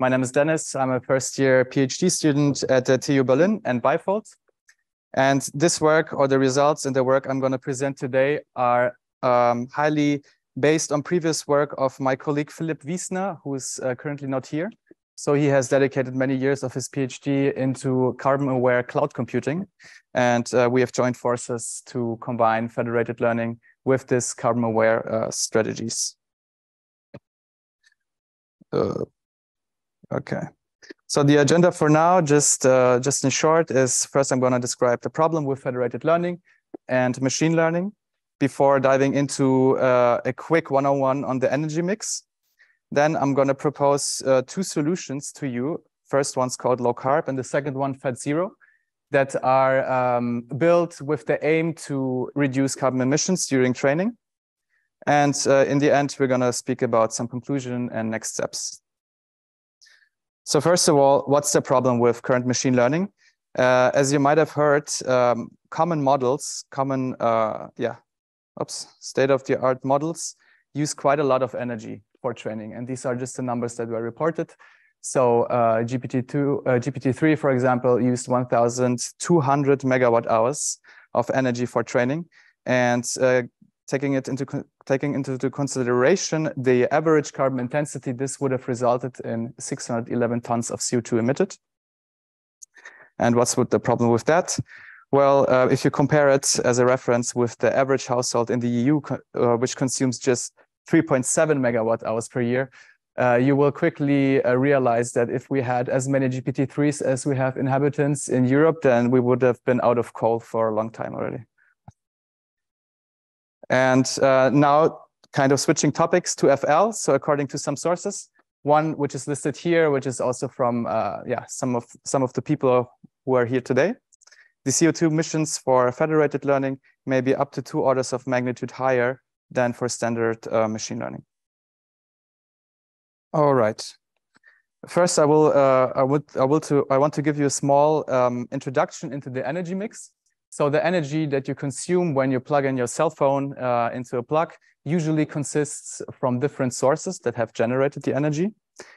My name is Dennis. I'm a first year PhD student at the TU Berlin and BIFOLD. And this work or the results in the work I'm going to present today are um, highly based on previous work of my colleague Philipp Wiesner, who is uh, currently not here. So he has dedicated many years of his PhD into carbon-aware cloud computing. And uh, we have joined forces to combine federated learning with this carbon-aware uh, strategies. Okay. So the agenda for now, just uh, just in short, is first I'm going to describe the problem with federated learning and machine learning before diving into uh, a quick one-on-one on the energy mix. Then I'm going to propose uh, two solutions to you. First one's called low carb, and the second one, Fed Zero, that are um, built with the aim to reduce carbon emissions during training. And uh, in the end, we're going to speak about some conclusion and next steps. So first of all, what's the problem with current machine learning? Uh, as you might have heard, um, common models, common, uh, yeah, oops, state-of-the-art models use quite a lot of energy for training. And these are just the numbers that were reported. So uh, GPT-2, uh, GPT-3, for example, used 1,200 megawatt hours of energy for training. And uh, taking it into taking into consideration the average carbon intensity, this would have resulted in 611 tons of CO2 emitted. And what's the problem with that? Well, uh, if you compare it as a reference with the average household in the EU, uh, which consumes just 3.7 megawatt hours per year, uh, you will quickly uh, realize that if we had as many GPT-3s as we have inhabitants in Europe, then we would have been out of coal for a long time already. And uh, now kind of switching topics to FL. So according to some sources, one which is listed here, which is also from uh, yeah some of some of the people who are here today. The CO2 emissions for federated learning may be up to two orders of magnitude higher than for standard uh, machine learning. All right. First, I will uh, I would I will to I want to give you a small um, introduction into the energy mix. So the energy that you consume when you plug in your cell phone uh, into a plug usually consists from different sources that have generated the energy.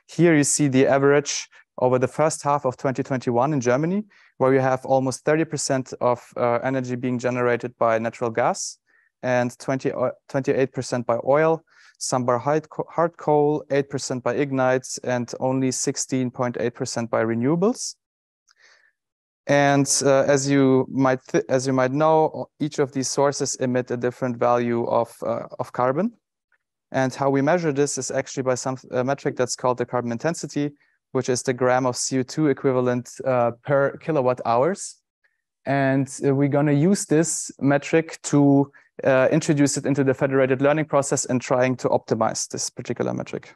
Here you see the average over the first half of 2021 in Germany, where you have almost 30% of uh, energy being generated by natural gas and 20, 28% uh, by oil, some by hard coal, 8% by lignites, and only 16.8% by renewables. And uh, as you might as you might know, each of these sources emit a different value of uh, of carbon. And how we measure this is actually by some metric that's called the carbon intensity, which is the gram of CO2 equivalent uh, per kilowatt hours. And uh, we're going to use this metric to uh, introduce it into the federated learning process and trying to optimize this particular metric.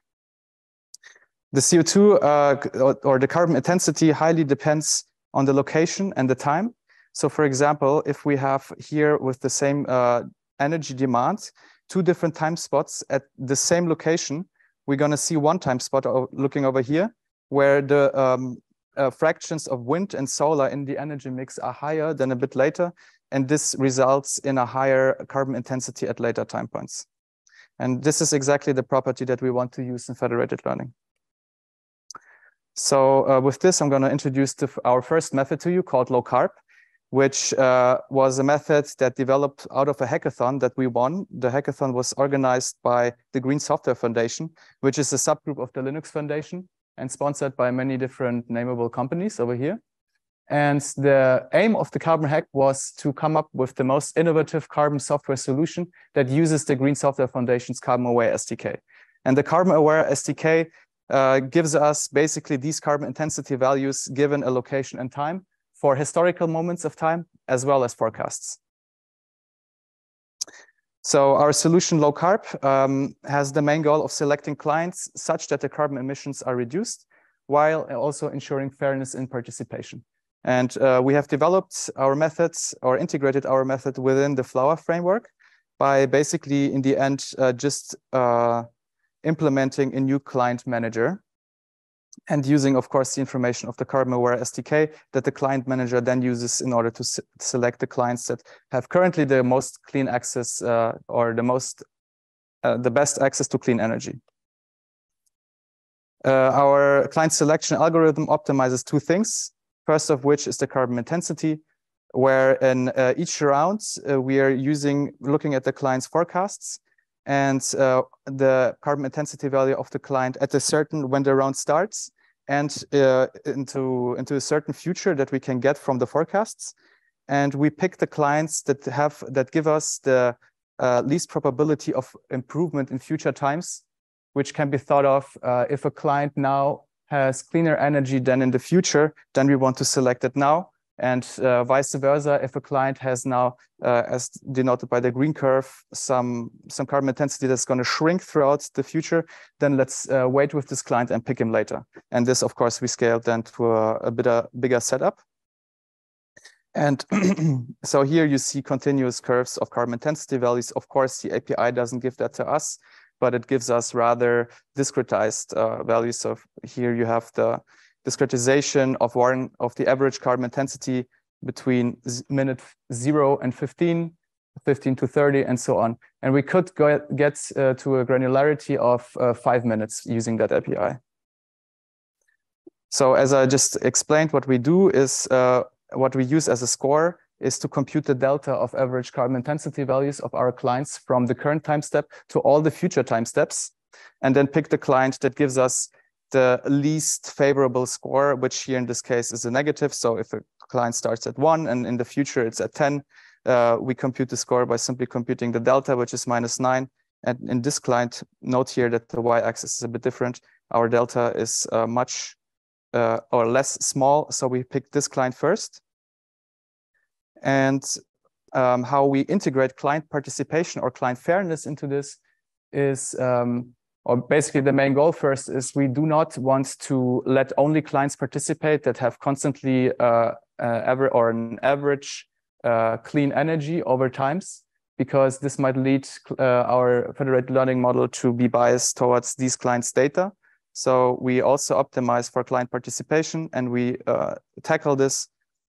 The CO2 uh, or the carbon intensity highly depends on the location and the time. So for example, if we have here with the same uh, energy demand, two different time spots at the same location, we're going to see one time spot looking over here where the um, uh, fractions of wind and solar in the energy mix are higher than a bit later. And this results in a higher carbon intensity at later time points. And this is exactly the property that we want to use in federated learning. So uh, with this, I'm going to introduce the, our first method to you called low carb, which uh, was a method that developed out of a hackathon that we won. The hackathon was organized by the Green Software Foundation, which is a subgroup of the Linux Foundation and sponsored by many different nameable companies over here. And the aim of the Carbon Hack was to come up with the most innovative carbon software solution that uses the Green Software Foundation's Carbon Aware SDK. And the Carbon Aware SDK uh, gives us basically these carbon intensity values given a location and time for historical moments of time as well as forecasts. So our solution low carb um, has the main goal of selecting clients such that the carbon emissions are reduced while also ensuring fairness in participation. And uh, we have developed our methods or integrated our method within the Flower framework by basically in the end uh, just uh, implementing a new client manager and using, of course, the information of the Carbon Aware SDK that the client manager then uses in order to se select the clients that have currently the most clean access uh, or the most, uh, the best access to clean energy. Uh, our client selection algorithm optimizes two things. First of which is the carbon intensity, where in uh, each round uh, we are using looking at the client's forecasts and uh, the carbon intensity value of the client at a certain when the round starts and uh, into into a certain future that we can get from the forecasts and we pick the clients that have that give us the uh, least probability of improvement in future times which can be thought of if a client now has cleaner energy than in the future, then we want to select it now. And uh, vice versa, if a client has now, uh, as denoted by the green curve, some, some carbon intensity that's going to shrink throughout the future, then let's uh, wait with this client and pick him later. And this, of course, we scaled then to a, a bit a bigger setup. And so here you see continuous curves of carbon intensity values. Of course, the API doesn't give that to us but it gives us rather discretized uh, values. So here you have the discretization of of the average carbon intensity between minute zero and 15, 15 to 30, and so on. And we could go, get uh, to a granularity of uh, five minutes using that API. So as I just explained, what we do is uh, what we use as a score is to compute the delta of average carbon intensity values of our clients from the current time step to all the future time steps, and then pick the client that gives us the least favorable score, which here in this case is a negative. So if a client starts at one and in the future it's at 10, uh, we compute the score by simply computing the delta, which is minus nine. And in this client, note here that the y-axis is a bit different. Our delta is uh, much uh, or less small. So we pick this client first and um, how we integrate client participation or client fairness into this is, um, or basically the main goal first is we do not want to let only clients participate that have constantly uh, uh, ever or an average uh, clean energy over times, because this might lead uh, our federated learning model to be biased towards these clients' data. So we also optimize for client participation and we uh, tackle this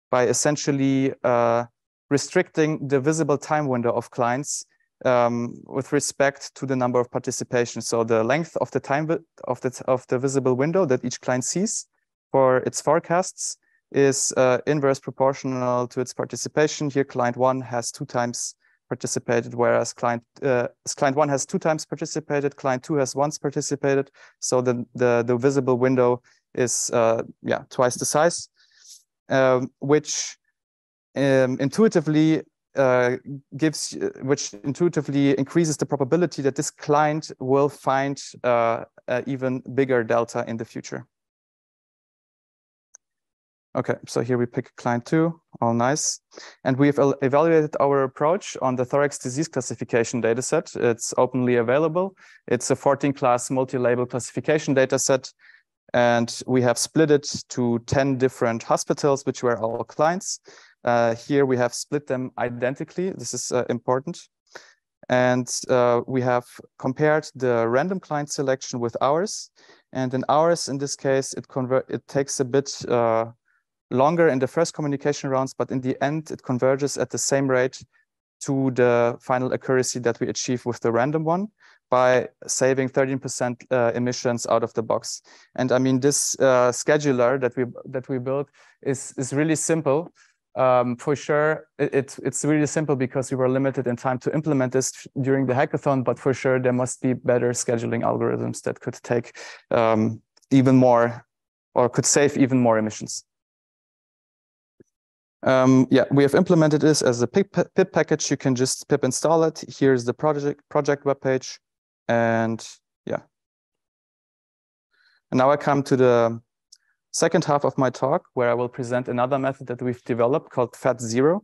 by essentially uh, restricting the visible time window of clients um, with respect to the number of participation. So the length of the time of the, of the visible window that each client sees for its forecasts is uh, inverse proportional to its participation. Here, client one has two times participated, whereas client uh, client one has two times participated, client two has once participated. So the the, the visible window is uh, yeah twice the size um, which um, intuitively uh, gives, which intuitively increases the probability that this client will find uh, even bigger delta in the future. Okay, so here we pick client two, all nice. And we've evaluated our approach on the thorax disease classification dataset. It's openly available. It's a 14 class multi-label classification dataset and we have split it to 10 different hospitals, which were our clients. Uh, here we have split them identically. This is uh, important. And uh, we have compared the random client selection with ours. And in ours, in this case, it convert it takes a bit uh, longer in the first communication rounds, but in the end, it converges at the same rate to the final accuracy that we achieve with the random one by saving 13% uh, emissions out of the box. And I mean, this uh, scheduler that we that we built is is really simple. Um, for sure, it, it, it's really simple because we were limited in time to implement this during the hackathon. But for sure, there must be better scheduling algorithms that could take um, even more or could save even more emissions. Um, yeah, we have implemented this as a pip, pip package. You can just pip install it. Here's the project project webpage. And yeah. And now I come to the second half of my talk, where I will present another method that we've developed called FedZero,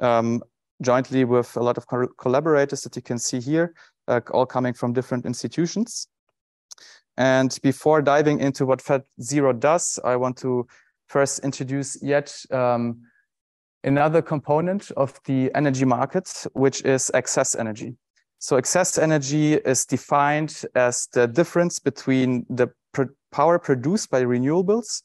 um, jointly with a lot of co collaborators that you can see here, uh, all coming from different institutions. And before diving into what FedZero does, I want to first introduce yet um, another component of the energy market, which is excess energy. So excess energy is defined as the difference between the power produced by renewables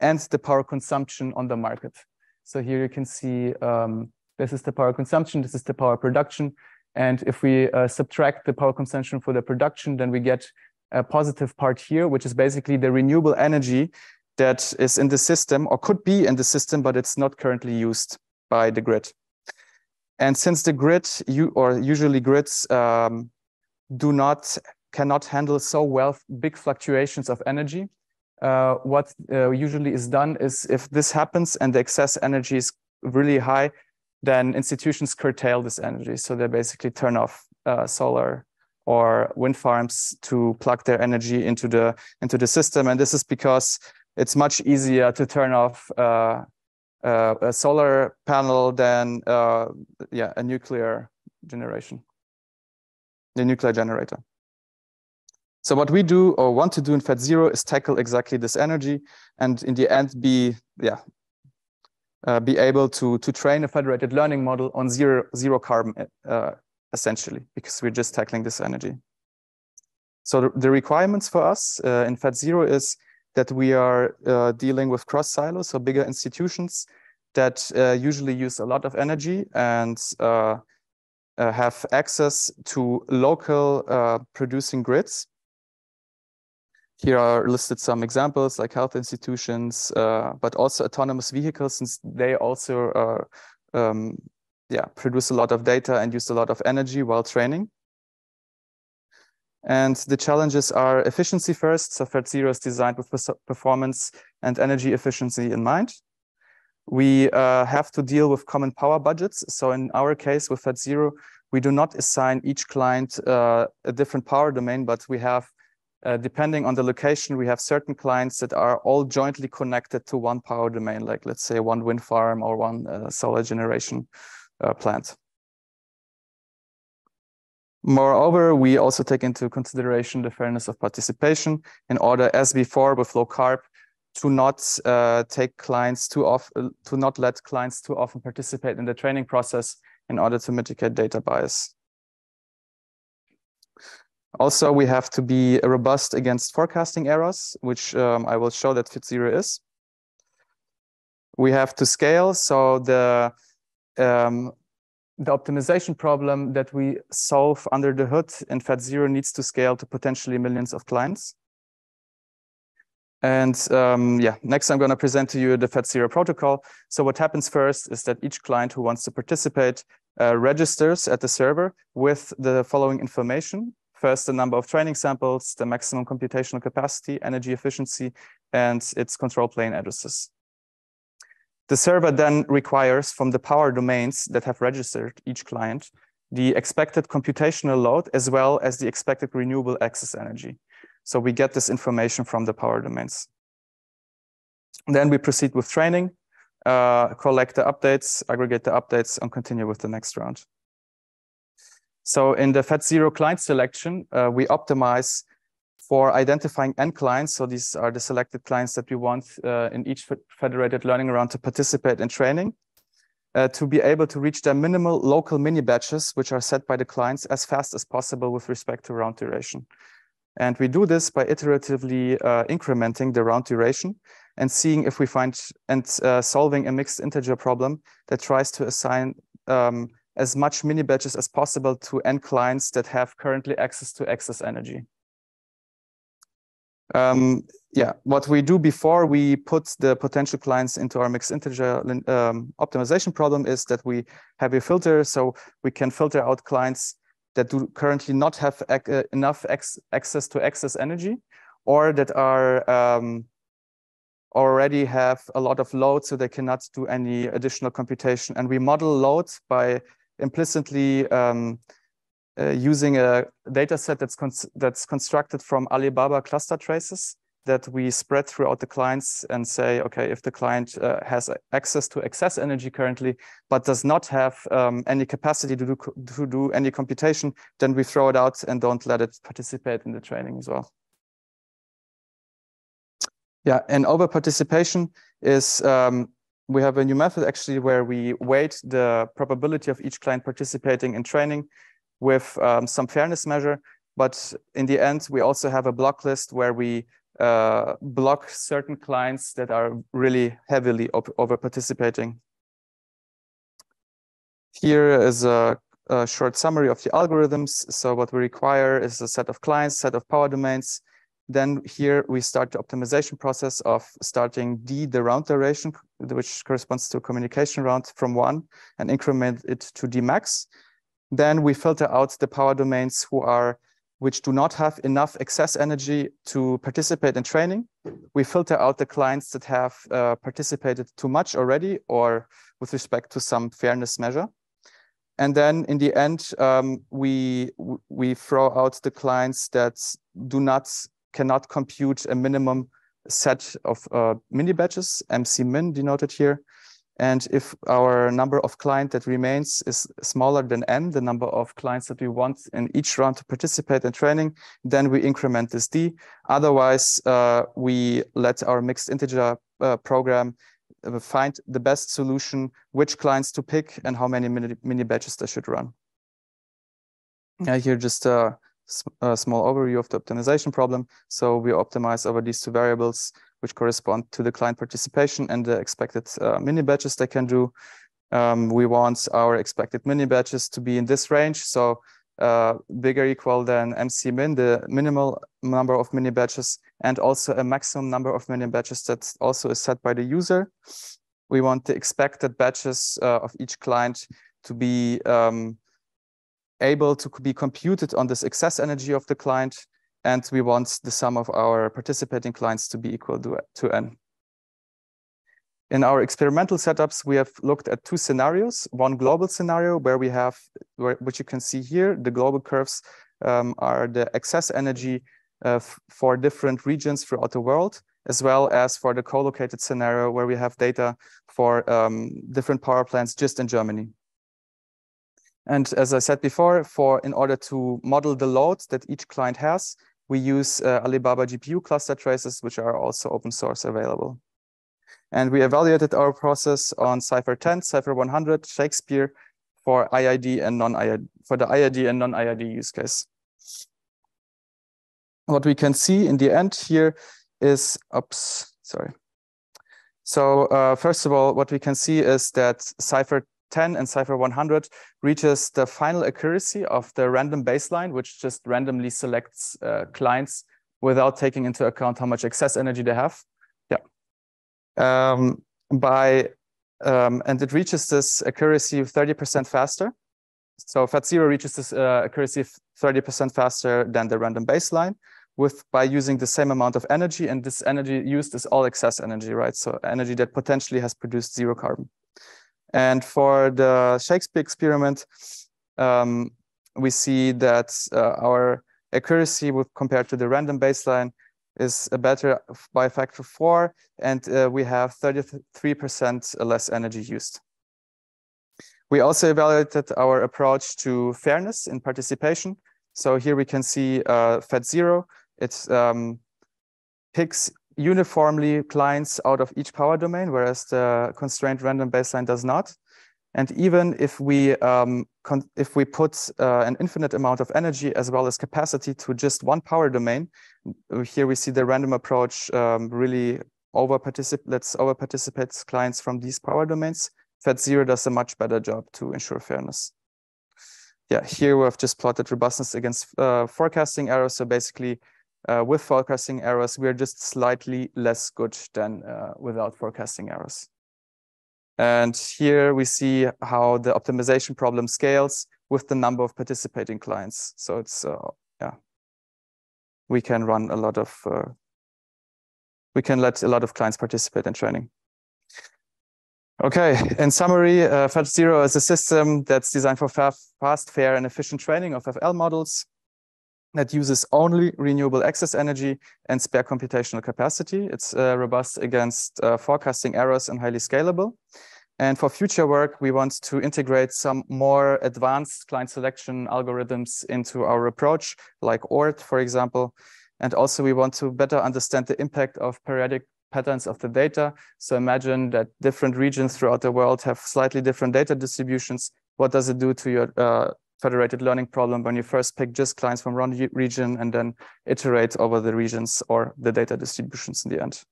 and the power consumption on the market. So here you can see um, this is the power consumption, this is the power production. And if we uh, subtract the power consumption for the production, then we get a positive part here, which is basically the renewable energy that is in the system or could be in the system, but it's not currently used by the grid. And since the grid you or usually grids um, do not cannot handle so well big fluctuations of energy, uh, what uh, usually is done is if this happens and the excess energy is really high, then institutions curtail this energy. So they basically turn off uh, solar or wind farms to plug their energy into the into the system. And this is because it's much easier to turn off uh, uh, a solar panel than uh, yeah a nuclear generation, the nuclear generator. So what we do or want to do in Fed Zero is tackle exactly this energy, and in the end be yeah uh, be able to to train a federated learning model on zero zero carbon uh, essentially because we're just tackling this energy. So the, the requirements for us uh, in Fed Zero is that we are uh, dealing with cross silos, so bigger institutions that uh, usually use a lot of energy and uh, have access to local producing grids. Here are listed some examples like health institutions, but also autonomous vehicles, since they also um, yeah, produce a lot of data and use a lot of energy while training. And the challenges are efficiency first. So Fed Zero is designed with performance and energy efficiency in mind. We uh, have to deal with common power budgets. So in our case with Fed Zero, we do not assign each client uh, a different power domain, but we have, uh, depending on the location, we have certain clients that are all jointly connected to one power domain, like let's say one wind farm or one uh, solar generation uh, plant. Moreover, we also take into consideration the fairness of participation in order, as before with low carb, to not uh, take clients too often, to not let clients too often participate in the training process in order to mitigate data bias. Also, we have to be robust against forecasting errors, which um, I will show that FedZero is. We have to scale, so the um, the optimization problem that we solve under the hood in Fed Zero needs to scale to potentially millions of clients. And um, yeah, next I'm going to present to you the Fed Zero protocol. So what happens first is that each client who wants to participate uh, registers at the server with the following information. First, the number of training samples, the maximum computational capacity, energy efficiency, and its control plane addresses. The server then requires from the power domains that have registered each client the expected computational load as well as the expected renewable access energy. So we get this information from the power domains. Then we proceed with training, uh, collect the updates, aggregate the updates, and continue with the next round. So in the Fed Zero client selection, uh, we optimize for identifying end clients. So these are the selected clients that we want uh, in each federated learning round to participate in training. Uh, to be able to reach their minimal local mini batches, which are set by the clients as fast as possible with respect to round duration. And we do this by iteratively uh, incrementing the round duration and seeing if we find and uh, solving a mixed integer problem that tries to assign um, as much mini batches as possible to end clients that have currently access to excess energy. Um, yeah, what we do before we put the potential clients into our mixed integer um, optimization problem is that we have a filter so we can filter out clients that do currently not have uh, enough access to excess energy or that are um, already have a lot of load so they cannot do any additional computation. And we model load by implicitly um, uh, using a data set that's, that's constructed from Alibaba cluster traces that we spread throughout the clients and say, okay, if the client uh, has access to excess energy currently, but does not have um, any capacity to do, to do any computation, then we throw it out and don't let it participate in the training as well. Yeah, and over participation is, um, we have a new method actually where we weight the probability of each client participating in training with um, some fairness measure. But in the end, we also have a block list where we uh, block certain clients that are really heavily over participating. Here is a a short summary of the algorithms. So what we require is a set of clients, set of power domains. Then here we start the optimization process of starting D, the round duration, which corresponds to communication round from one and increment it to D max. Then we filter out the power domains who are which do not have enough excess energy to participate in training. We filter out the clients that have uh, participated too much already or with respect to some fairness measure. And then in the end, um, we we throw out the clients that do not cannot compute a minimum set of uh, mini batches, MC min denoted here, and if our number of client that remains is smaller than n, the number of clients that we want in each round to participate in training, then we increment this d. Otherwise, uh, we let our mixed integer uh, program uh, find the best solution, which clients to pick and how many mini, mini batches they should run. Yeah, here just a, a small overview of the optimization problem. So we optimize over these two variables which correspond to the client participation and the expected uh, mini batches they can do. Um, we want our expected mini batches to be in this range. So uh, bigger equal than MC min, the minimal number of mini batches, and also a maximum number of mini batches that also is set by the user. We want the expected batches uh, of each client to be um, able to be computed on this excess energy of the client and we want the sum of our participating clients to be equal to, n. In our experimental setups, we have looked at two scenarios. One global scenario where we have, which you can see here, the global curves um, are the excess energy uh, for different regions throughout the world, as well as for the co-located scenario where we have data for um, different power plants just in Germany. And as I said before, for in order to model the load that each client has, we use uh, Alibaba GPU cluster traces, which are also open source available. And we evaluated our process on CIFAR 10, CIFAR 100, Shakespeare for IID and non-IID, for the IID and non-IID use case. What we can see in the end here is, oops, sorry. So uh, first of all, what we can see is that CIFAR 10 and CIFAR 100 reaches the final accuracy of the random baseline, which just randomly selects uh, clients without taking into account how much excess energy they have. Yeah. Um, by um, and it reaches this accuracy 30% faster. So FedZero reaches this uh, accuracy 30% faster than the random baseline with by using the same amount of energy. And this energy used is all excess energy, right? So energy that potentially has produced zero carbon. And for the Shakespeare experiment, um, we see that uh, our accuracy with compared to the random baseline is a better by a factor four, and uh, we have 33% less energy used. We also evaluated our approach to fairness in participation. So here we can see uh, FedZero. It um, picks uniformly clients out of each power domain, whereas the constrained random baseline does not. And even if we um, if we put uh, an infinite amount of energy as well as capacity to just one power domain, here we see the random approach um, really over participate let's over participate clients from these power domains. FedZero does a much better job to ensure fairness. Yeah, here we have just plotted robustness against uh, forecasting errors. So basically, uh, with forecasting errors, we are just slightly less good than uh, without forecasting errors. And here we see how the optimization problem scales with the number of participating clients. So it's, uh, yeah, we can run a lot of, uh, we can let a lot of clients participate in training. Okay, in summary, uh, FedZero is a system that's designed for fast, fair, and efficient training of FL models that uses only renewable excess energy and spare computational capacity. It's uh, robust against uh, forecasting errors and highly scalable. And for future work, we want to integrate some more advanced client selection algorithms into our approach, like Oort, for example. And also we want to better understand the impact of periodic patterns of the data. So imagine that different regions throughout the world have slightly different data distributions. What does it do to your uh, federated learning problem when you first pick just clients from one region and then iterate over the regions or the data distributions in the end.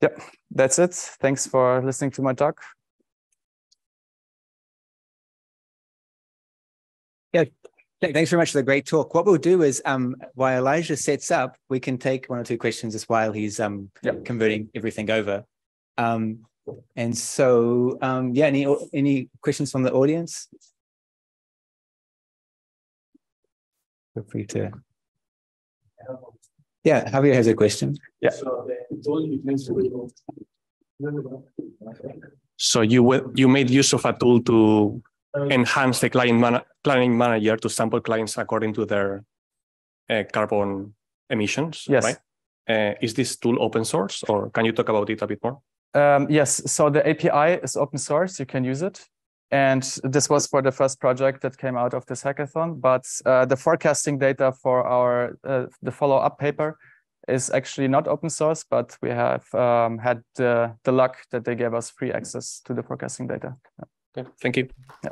Yep, that's it. Thanks for listening to my talk. Yeah, thanks very much for the great talk. What we'll do is, um, while Elijah sets up, we can take one or two questions as while he's um, converting everything over. Um, and so, um, yeah, any any questions from the audience? Feel free to. Yeah, Javier has a question. Yeah. So you went- you made use of a tool to enhance the client man- client manager to sample clients according to their uh, carbon emissions. Yes. Right. Uh, is this tool open source, or can you talk about it a bit more? Um, yes, so the API is open source, you can use it. And this was for the first project that came out of this hackathon, but uh, the forecasting data for our uh, the follow-up paper is actually not open source, but we have um, had the, the luck that they gave us free access to the forecasting data. Okay. Thank you. Yeah.